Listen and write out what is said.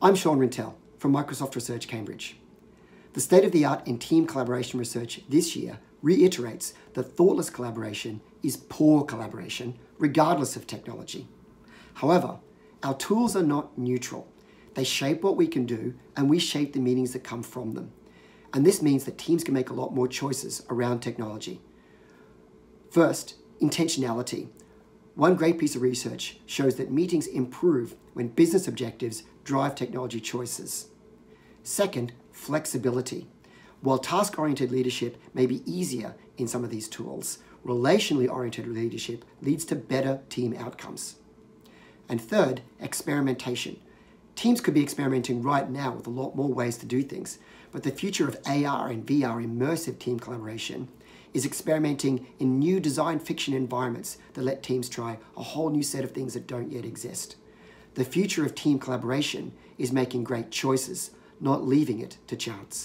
I'm Sean Rintel from Microsoft Research Cambridge. The state of the art in team collaboration research this year reiterates that thoughtless collaboration is poor collaboration, regardless of technology. However, our tools are not neutral. They shape what we can do, and we shape the meanings that come from them. And this means that teams can make a lot more choices around technology. First, intentionality. One great piece of research shows that meetings improve when business objectives drive technology choices. Second, flexibility. While task-oriented leadership may be easier in some of these tools, relationally oriented leadership leads to better team outcomes. And third, experimentation. Teams could be experimenting right now with a lot more ways to do things, but the future of AR and VR immersive team collaboration is experimenting in new design fiction environments that let teams try a whole new set of things that don't yet exist. The future of team collaboration is making great choices, not leaving it to chance.